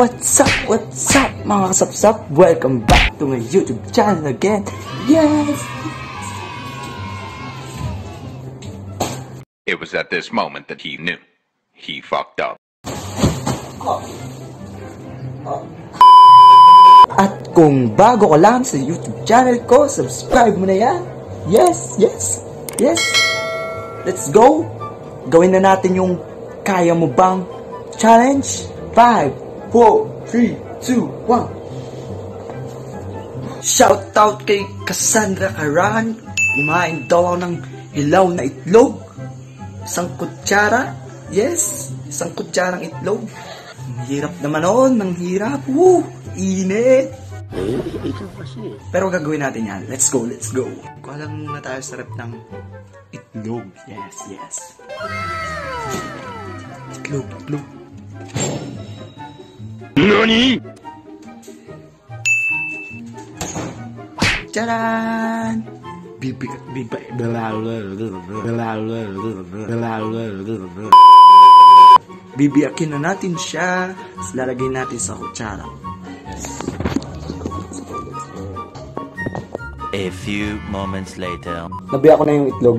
What's up? What's up mga kasapsap? Welcome back to my YouTube channel again. Yes! It was at this moment that he knew. He fucked up. At kung bago ka lang sa YouTube channel ko, subscribe mo na yan. Yes, yes, yes. Let's go. Gawin na natin yung kaya mo bang challenge. 5, 4, 3, 2, 1. Shout out kay Cassandra Caran. Kumain daw ng hilaw na itlog. Isang kutsara. Yes, isang kutsarang itlog. Hirap naman noon, ang hirap. Woo! Init! Pero gagawin natin yan. Let's go, let's go. Kuha lang muna tayo sa rep ng itlog. Yes, yes. Itlog, itlog. NANI? Charan! Bibi, bibi, Bibiyakin na natin siya. Tapos lalagay natin sa kutsara. A few moments later. Nabiya ko na yung itlog.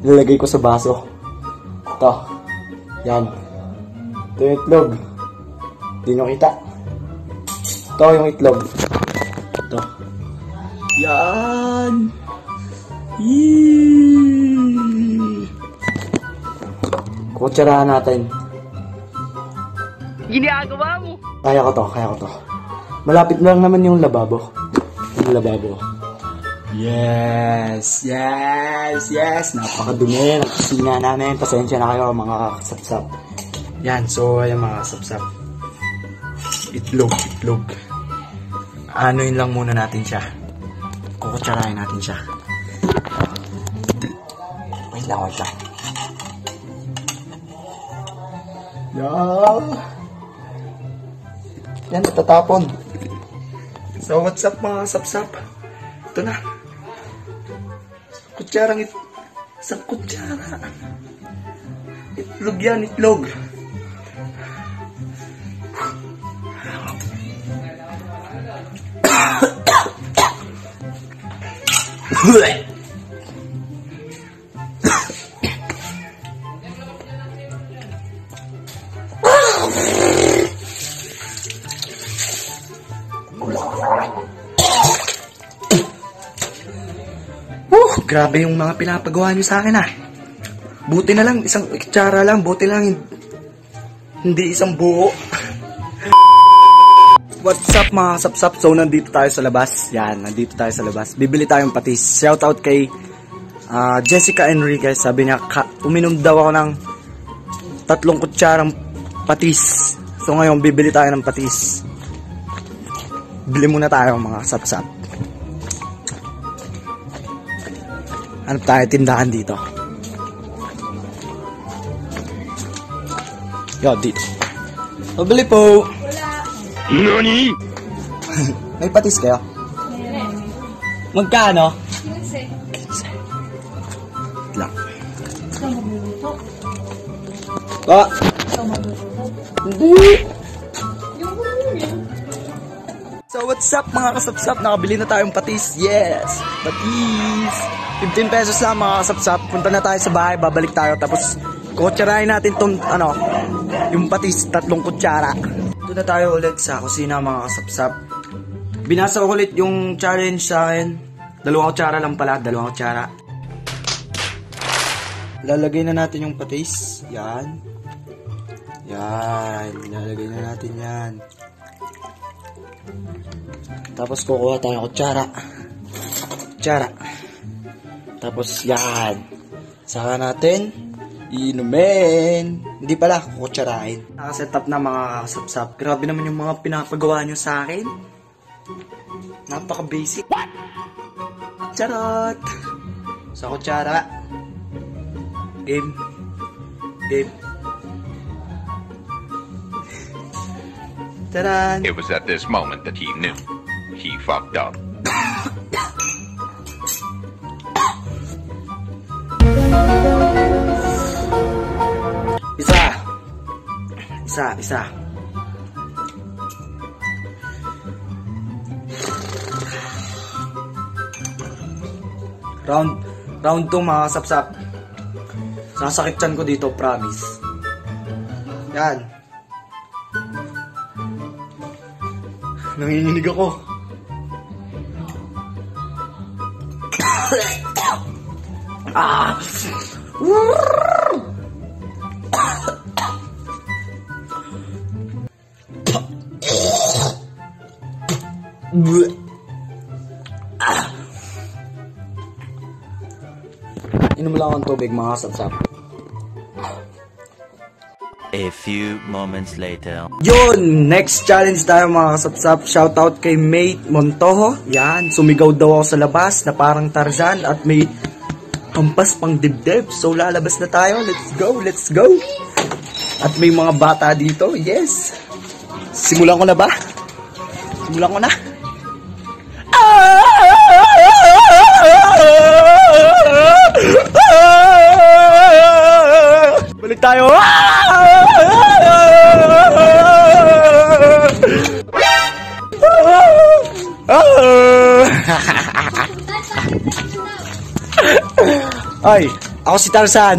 Nilalagay ko sa baso. Ito. Yan. Ito yung itlog. Hindi nyo kita. Ito yung itlog. Ito. Yan. Yee. Kutsarahan natin. Ginagawa mo! Kaya ko to, kaya ko to. Malapit lang naman yung lababo. Yung lababo. Yes! Yes! Yes! Napakadumi ng kusina namin. Pasensya na kayo mga kasapsap. Yan, so ayan mga kasapsap. Itlog, itlog. Ano yun lang muna natin siya. Kukutsarahin natin siya. Wait lang, wait lang. Yeah! Yan, natatapon. So, what's up mga sapsap? Ito na. Kutsarang it... Isang kutsara. Itlog yan, itlog. Woo! Grabe yung mga pinapagawa niyo sa akin ah. Buti na lang, isang kutsara lang, buti lang hin- hindi isang buo. What's up mga sapsap? So nandito tayo sa labas. Yan, nandito tayo sa labas. Bibili tayong patis. Shout out kay ah, Jessica Enriquez. Sabi niya, ka- uminom daw ako ng tatlong kutsarang patis. So ngayon, bibili tayo ng patis. Bili muna tayo mga sapsap. Hanap tayo tindahan dito. Yo, dito. Pabili po. NANI? May patis kayo? Magkano? Kasi, Lang. ikaw magluluto. Ba? Ikaw magluluto. Hindi. So what's up mga kasapsap? Nakabili na tayong patis. Yes! Patis! 15 pesos lang mga kasapsap. Punta na tayo sa bahay, babalik tayo. Tapos kutsarahin natin tong ano, yung patis, tatlong kutsara. Na tayo ulit sa kusina mga kasapsap. Binasa ko ulit yung challenge sa akin. Dalawang kutsara lang pala, dalawang kutsara. Lalagay na natin yung patis. Yan. Yan. Lalagay na natin yan. Tapos kukuha tayo kutsara. Kutsara. Tapos yan. Saka natin inumin. Hindi pala, kukutsarahin. Nakaset up na mga kasapsap. Grabe naman yung mga pinapagawa nyo sa akin. Napaka-basic. Charot! Sa kutsara. Game. Game. Taran! It was at this moment that he knew. He fucked up. sa isa. Round, round 2 mga kasapsap. Sasakit chan ko dito, promise. Yan. Nanginginig ako. ah! Inom lang akong tubig mga kasapsap. A few moments later. Yun! Next challenge tayo mga kasapsap. Shoutout kay Mate Montoho. Yan, sumigaw daw ako sa labas na parang Tarzan at may hampas pang dibdib. So lalabas na tayo. Let's go, let's go! At may mga bata dito. Yes! Simulan ko na ba? Simulan ko na. Balik tayo. Ay, ako si Tarzan.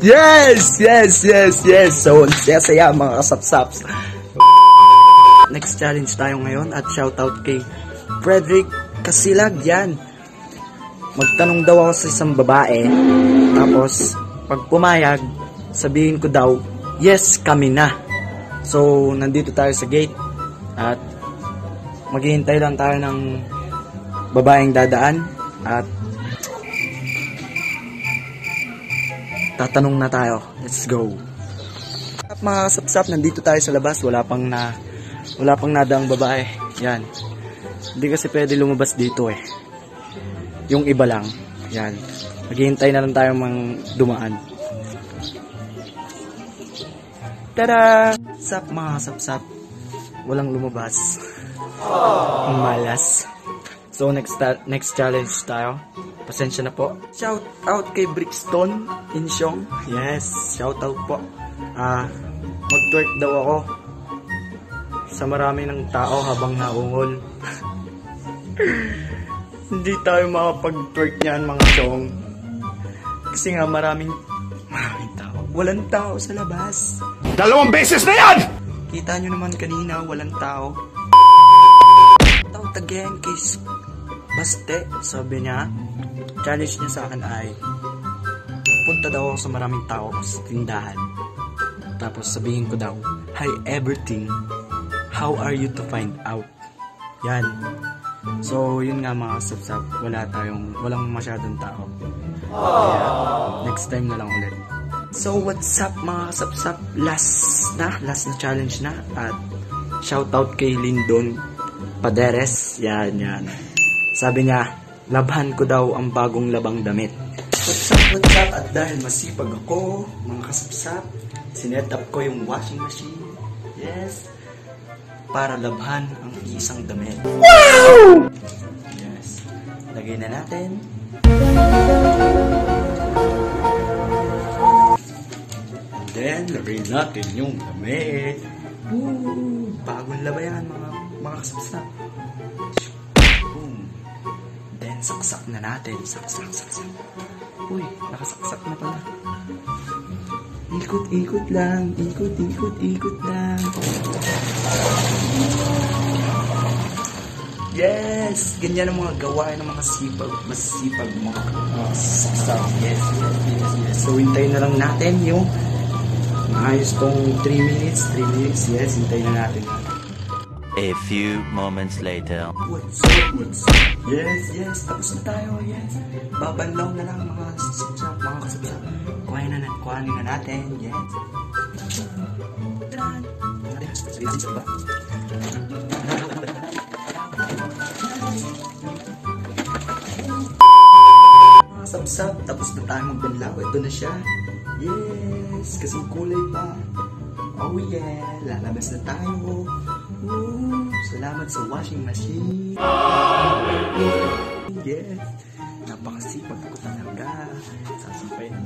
Yes, yes, yes, yes. So, saya-saya mga kasapsaps. Next challenge tayo ngayon at shoutout kay Frederick Kasilag. Yan. Magtanong daw ako sa isang babae. Tapos, pag pumayag, sabihin ko daw, yes, kami na. So, nandito tayo sa gate. At, maghihintay lang tayo ng babaeng dadaan. At, tatanong na tayo. Let's go. At mga kasapsap, nandito tayo sa labas. Wala pang na, wala pang nadaang babae. Yan. Hindi kasi pwede lumabas dito eh. Yung iba lang. Yan. Maghihintay na lang tayo mang dumaan. Tada! Sap mga sap-sap. Walang lumabas. Ang malas. So next next challenge tayo. Pasensya na po. Shout out kay Brixton Insyong. Yes, shout out po. Ah, mag-twerk daw ako sa marami ng tao habang naungol. Hindi tayo makapag-twerk niyan mga chong. Kasi nga maraming maraming tao. Walang tao sa labas. Dalawang beses na yan! Kita nyo naman kanina, walang tao. Out again kay S- Baste, sabi niya. Challenge niya sa akin ay punta daw ako sa maraming tao sa tindahan. Tapos sabihin ko daw, Hi everything, how are you to find out? Yan. So, yun nga mga sapsap, wala tayong, walang masyadong tao. Kaya, next time na lang ulit. So, what's up mga sapsap? Last na, last na challenge na. At, shoutout kay Lindon Paderes. Yan, yan. Sabi niya, labhan ko daw ang bagong labang damit. What's up, what's up? At dahil masipag ako, mga kasapsap, sinet up ko yung washing machine. Yes. Para labhan ang isang damit. Wow! Yes. Lagay na natin. And then, lagay natin yung damit. Woo! Bagong laba yan, mga, mga kasapsap. Boom. Then, saksak na natin. Saksak, saksak. Uy, nakasaksak na pala. Ikot, ikot lang. Ikot, ikot, ikot lang. Yes! Ganyan ang mga gawain ng mga sipag, masipag mga saksak. Yes, yes, yes, yes. So, hintayin na lang natin yung maayos tong 3 minutes. 3 minutes, yes. Hintayin na natin. A few moments later. What's up, what's up? Yes, yes. Tapos na tayo, yes. Babanlaw na lang mga sasabsab, mga kasabsab. Kuhain na, na- kuhanin na natin, yes. Natin. Mga sabsab, tapos na tayo magbanlaw. Ito na siya. Yes, kasi kulay pa. Oh yeah, lalabas na tayo. Woo, salamat sa washing machine. Yes, napakasipag ko talaga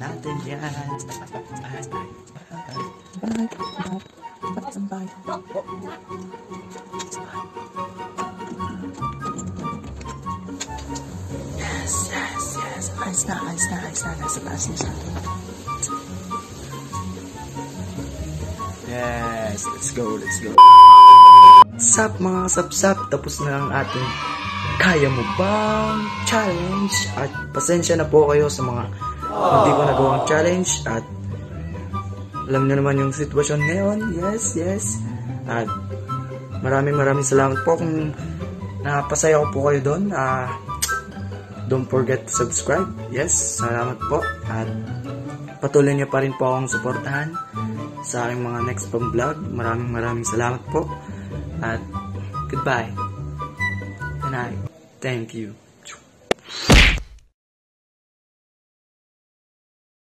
natin yan. Bye. Bye. Bye. Yes, yes, yes. Ayos na, ayos na, ayos na. Nasa taas na sa atin. Yes, let's go, let's go. Sap mga sap-sap, tapos na ang ating kaya mo bang challenge at pasensya na po kayo sa mga hindi ko nagawang challenge at alam niyo naman yung sitwasyon ngayon. Yes, yes. At maraming maraming salamat po kung napasaya ko po kayo doon. Ah, don't forget to subscribe. Yes, salamat po. At patuloy niyo pa rin po akong suportahan sa aking mga next pang vlog. Maraming maraming salamat po. At goodbye. Good night. Thank you.